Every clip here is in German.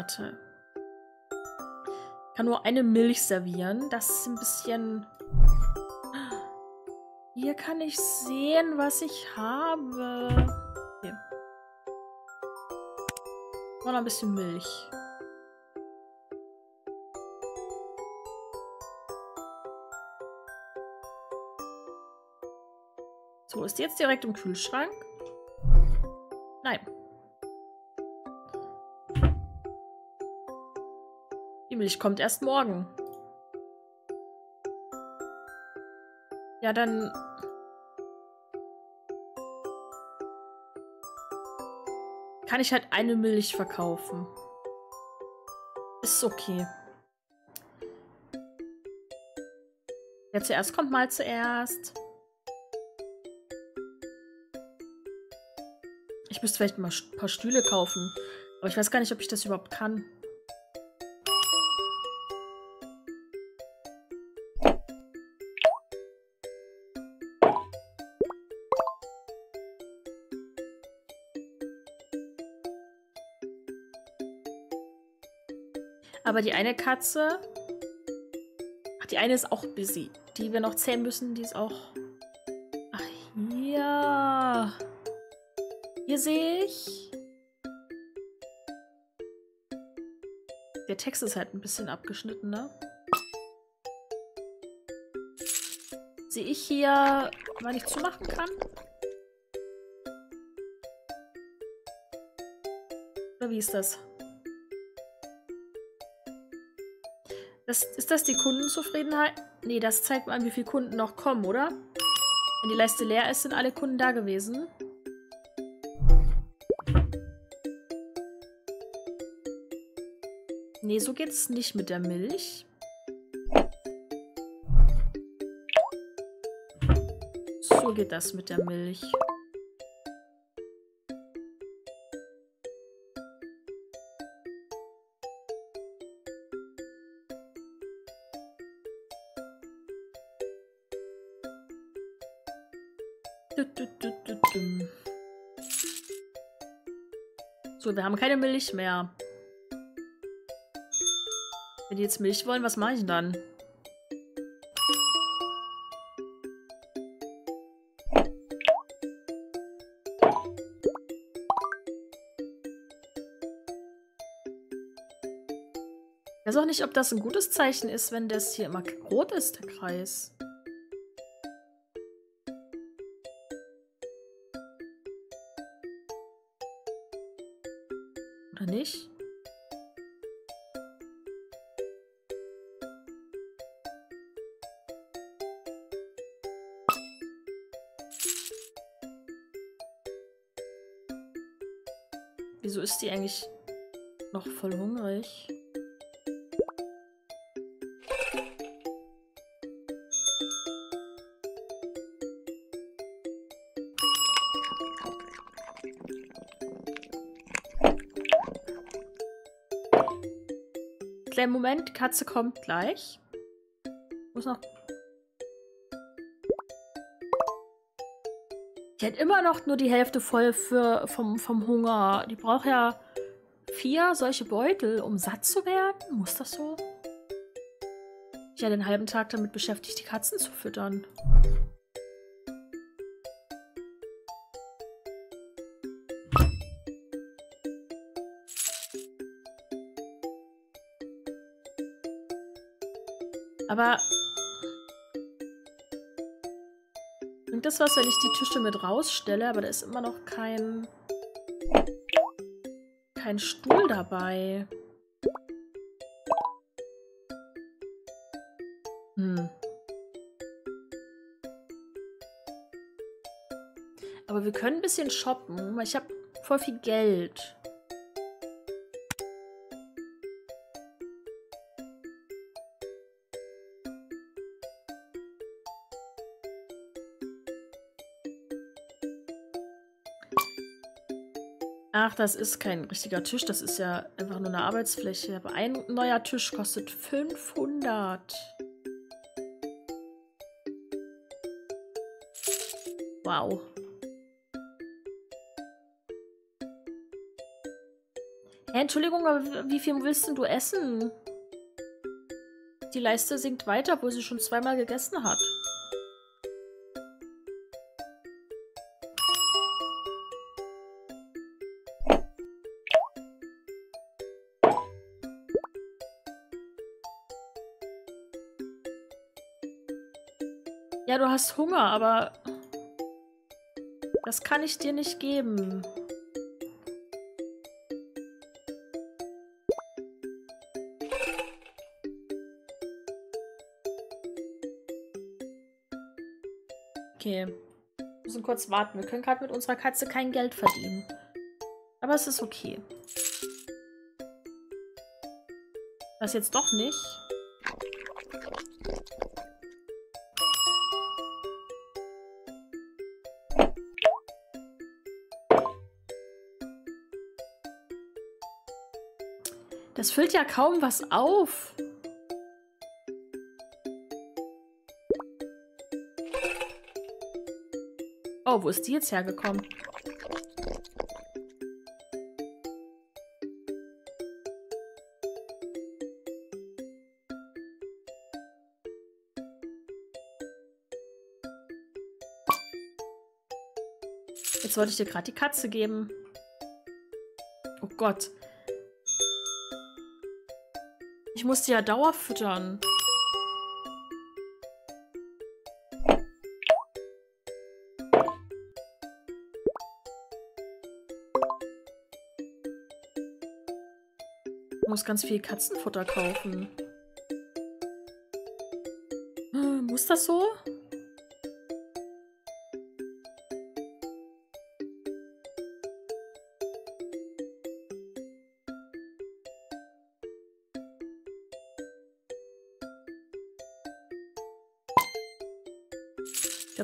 warte. Ich kann nur eine Milch servieren. Das ist ein bisschen... Hier kann ich sehen, was ich habe. Hier. Noch ein bisschen Milch. So, ist jetzt direkt im Kühlschrank? Milch kommt erst morgen. Ja, dann... Kann ich halt eine Milch verkaufen. Ist okay. Wer zuerst kommt, mal zuerst. Ich müsste vielleicht mal ein paar Stühle kaufen. Aber ich weiß gar nicht, ob ich das überhaupt kann. Aber die eine Katze... Ach, die eine ist auch busy. Die wir noch zähmen müssen, die ist auch... Ach, hier... Hier sehe ich. Der Text ist halt ein bisschen abgeschnitten, ne? Sehe ich hier, wann ich zumachen kann? Oder wie ist das? Das? Ist das die Kundenzufriedenheit? Nee, das zeigt mal wie viele Kunden noch kommen, oder? Wenn die Leiste leer ist, sind alle Kunden da gewesen. Nee, so geht es nicht mit der Milch. So geht das mit der Milch. So, wir haben keine Milch mehr. Wenn die jetzt Milch wollen, was mache ich dann? Ich weiß auch nicht, ob das ein gutes Zeichen ist, wenn das hier immer rot ist, der Kreis. Wieso ist die eigentlich noch voll hungrig? Kleinen Moment, Katze kommt gleich. Muss noch Die hat immer noch nur die Hälfte voll für, vom, vom Hunger. Die braucht ja vier solche Beutel, um satt zu werden. Muss das so? Ich ja den halben Tag damit beschäftigt, die Katzen zu füttern. Aber das was, wenn ich die Tische mit rausstelle? Aber da ist immer noch kein... kein Stuhl dabei. Hm. Aber wir können ein bisschen shoppen, weil ich habe voll viel Geld. Das ist kein richtiger Tisch. Das ist ja einfach nur eine Arbeitsfläche. Aber ein neuer Tisch kostet 500. Wow. Hey, Entschuldigung, aber wie viel willst denn du essen? Die Leiste sinkt weiter, obwohl sie schon zweimal gegessen hat. Du hast Hunger, aber das kann ich dir nicht geben. Okay. Wir müssen kurz warten. Wir können gerade mit unserer Katze kein Geld verdienen. Aber es ist okay. Das jetzt doch nicht. Das füllt ja kaum was auf. Oh, wo ist die jetzt hergekommen? Jetzt wollte ich dir gerade die Katze geben. Oh Gott. Ich musste ja Dauer füttern. Ich muss ganz viel Katzenfutter kaufen. Muss das so?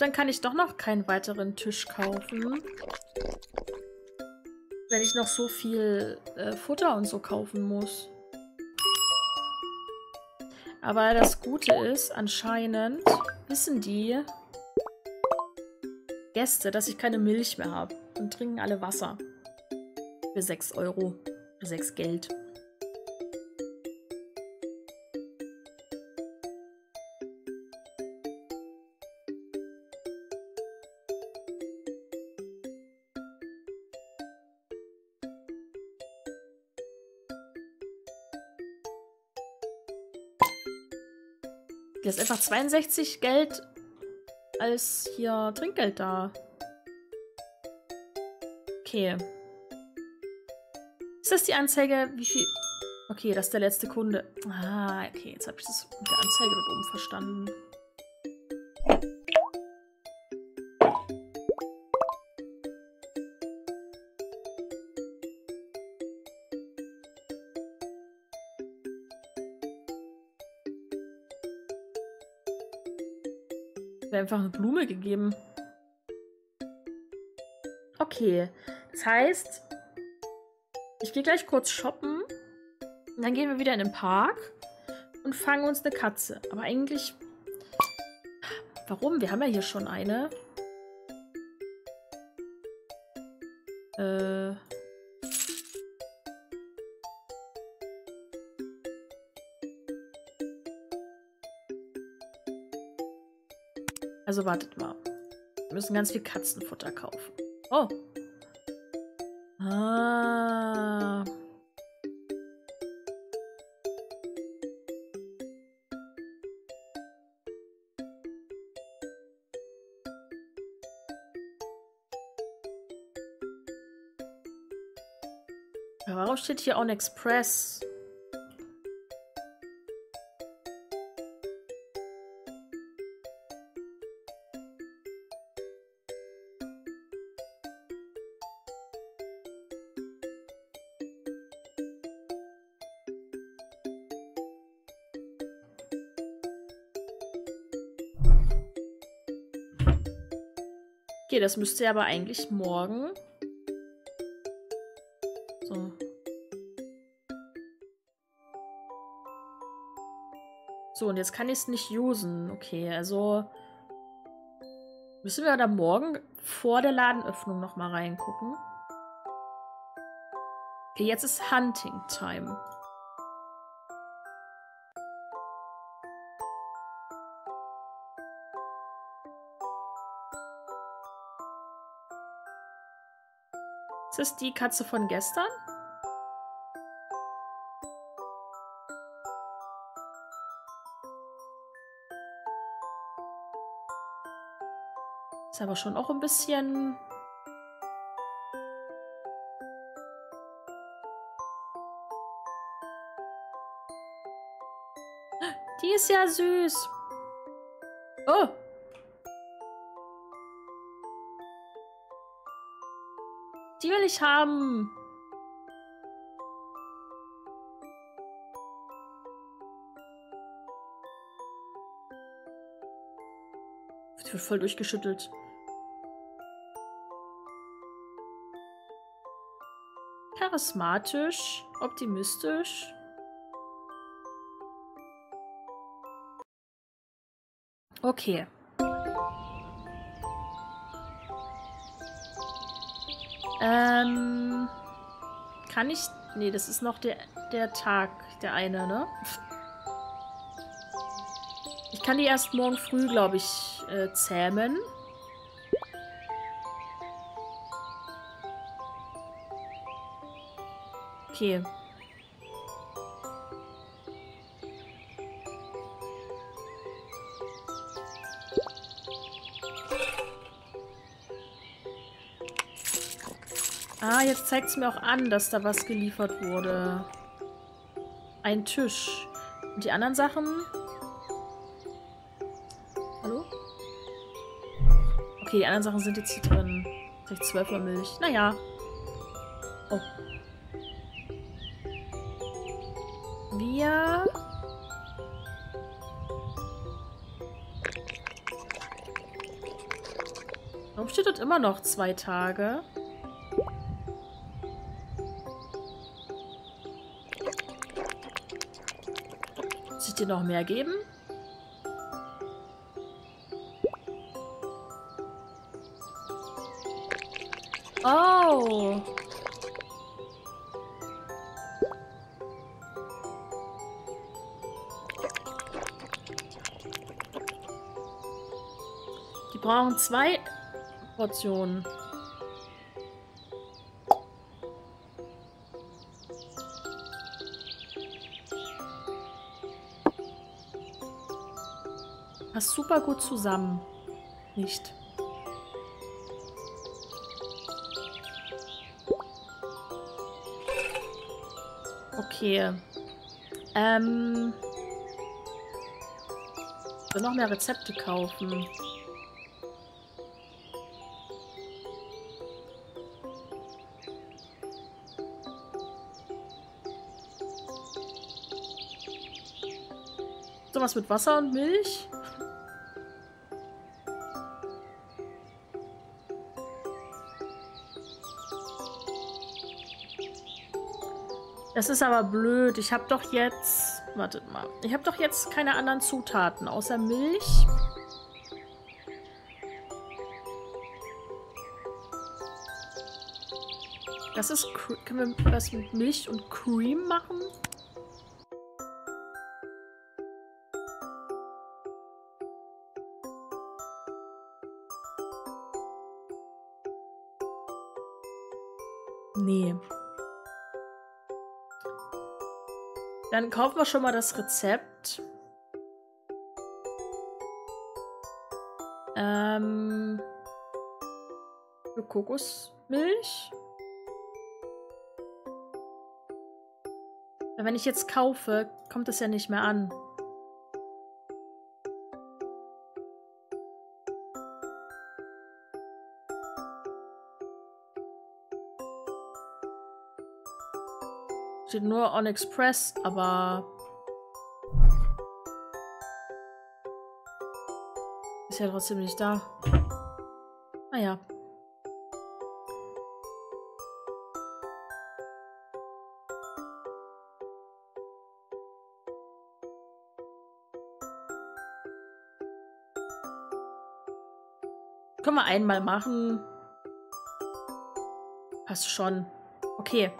Dann kann ich doch noch keinen weiteren Tisch kaufen. Wenn ich noch so viel äh, Futter und so kaufen muss. Aber das Gute ist, anscheinend wissen die Gäste, dass ich keine Milch mehr habe. Und trinken alle Wasser. Für 6 Euro. Für 6 Geld. Ist einfach 62 Geld als hier Trinkgeld da. Okay. Ist das die Anzeige? Wie viel... Okay, das ist der letzte Kunde. Ah, okay. Jetzt habe ich das mit der Anzeige dort oben verstanden. Einfach eine Blume gegeben. Okay. Das heißt, ich gehe gleich kurz shoppen. Dann gehen wir wieder in den Park und fangen uns eine Katze. Aber eigentlich... Warum? Wir haben ja hier schon eine. Äh... Also wartet mal. Wir müssen ganz viel Katzenfutter kaufen. Oh. Ah. warum steht hier On Express? Das müsste aber eigentlich morgen. So. So, und jetzt kann ich es nicht usen. Okay, also müssen wir da morgen vor der Ladenöffnung nochmal reingucken. Okay, jetzt ist Hunting Time. Das die Katze von gestern? Ist aber schon auch ein bisschen Die ist ja süß. Die will ich haben. Die wird voll durchgeschüttelt. Charismatisch, optimistisch. Okay. Ähm. Kann ich. Nee, das ist noch der, der Tag, der eine, ne? Ich kann die erst morgen früh, glaube ich, äh, zähmen. Okay. Jetzt zeigt es mir auch an, dass da was geliefert wurde. Ein Tisch. Und die anderen Sachen? Hallo? Okay, die anderen Sachen sind jetzt hier drin. Vielleicht zwölfer Milch. Naja. Oh. Wir... Warum steht dort immer noch zwei Tage? Dir noch mehr geben? Oh. Die brauchen zwei Portionen. Passt super gut zusammen. Nicht? Okay. Ähm. Ich will noch mehr Rezepte kaufen. So was mit Wasser und Milch? Das ist aber blöd. Ich habe doch jetzt... Wartet mal. Ich habe doch jetzt keine anderen Zutaten außer Milch. Das ist... Können wir was mit Milch und Cream machen? Nee. Dann kaufen wir schon mal das Rezept. Ähm, für Kokosmilch. Wenn ich jetzt kaufe, kommt es ja nicht mehr an. Nur on Express, aber... Ist ja trotzdem nicht da. Naja. Können wir einmal machen. Passt schon. Okay.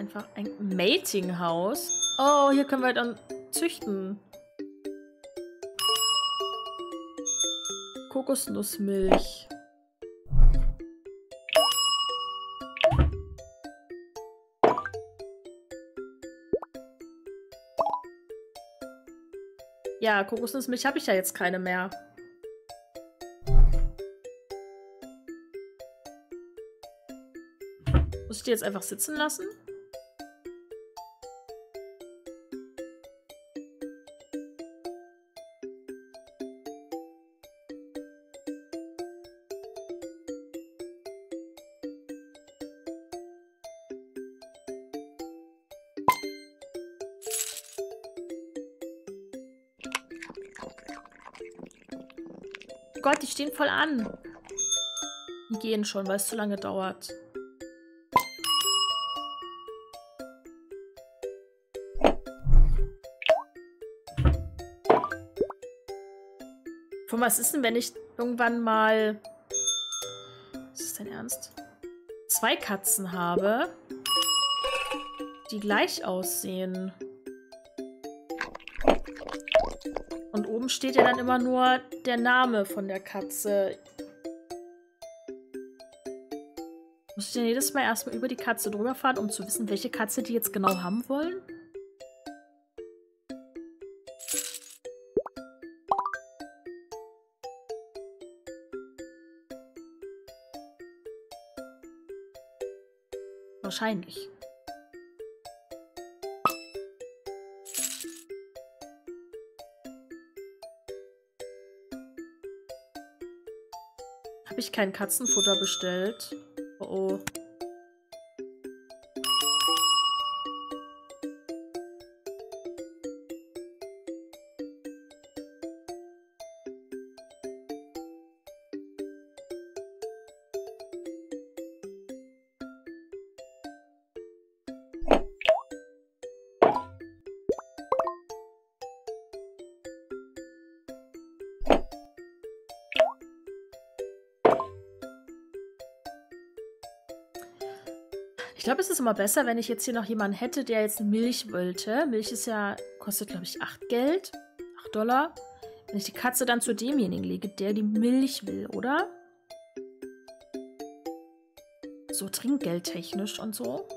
Einfach? Ein Matinghaus? Oh, hier können wir dann züchten. Kokosnussmilch. Ja, Kokosnussmilch habe ich ja jetzt keine mehr. Muss ich die jetzt einfach sitzen lassen? Gott, die stehen voll an. Die gehen schon, weil es zu lange dauert. Von was ist denn, wenn ich irgendwann mal... Ist das dein Ernst? Zwei Katzen habe, die gleich aussehen. Steht ja dann immer nur der Name von der Katze. Muss ich denn jedes Mal erstmal über die Katze drüber fahren, um zu wissen, welche Katze die jetzt genau haben wollen? Wahrscheinlich. Ich kein Katzenfutter bestellt? Oh oh. Glaube, es ist immer besser, wenn ich jetzt hier noch jemanden hätte, der jetzt Milch wollte. Milch ist ja, kostet glaube ich 8 Geld, 8 Dollar. Wenn ich die Katze dann zu demjenigen lege, der die Milch will, oder? So trinkgeldtechnisch und so.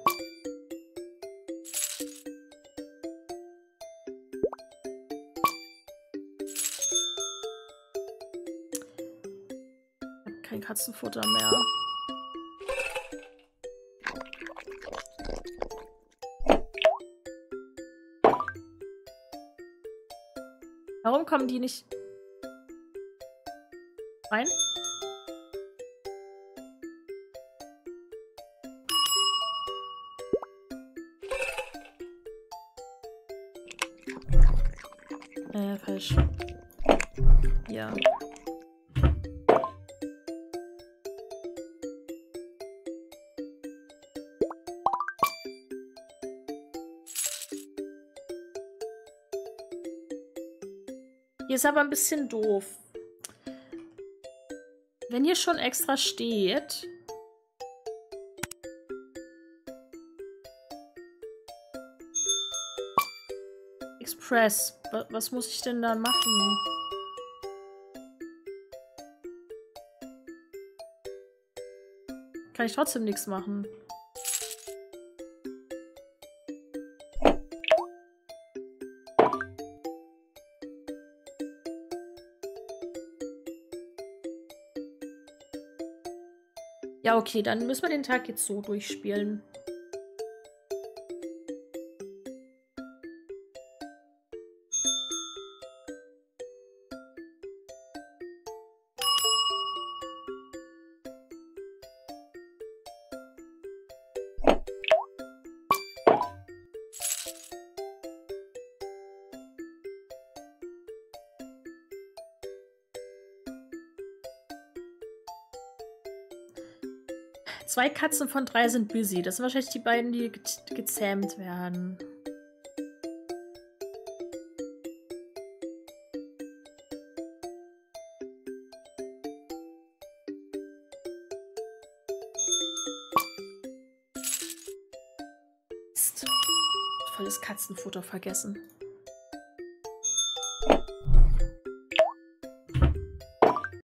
Kein Katzenfutter mehr. Kommen die nicht rein? Äh, falsch. Ja. Hier ist aber ein bisschen doof. Wenn hier schon extra steht... Express. Was muss ich denn da machen? Kann ich trotzdem nichts machen. Okay, dann müssen wir den Tag jetzt so durchspielen. Zwei Katzen von drei sind busy. Das sind wahrscheinlich die beiden, die ge gezähmt werden. volles Katzenfutter vergessen.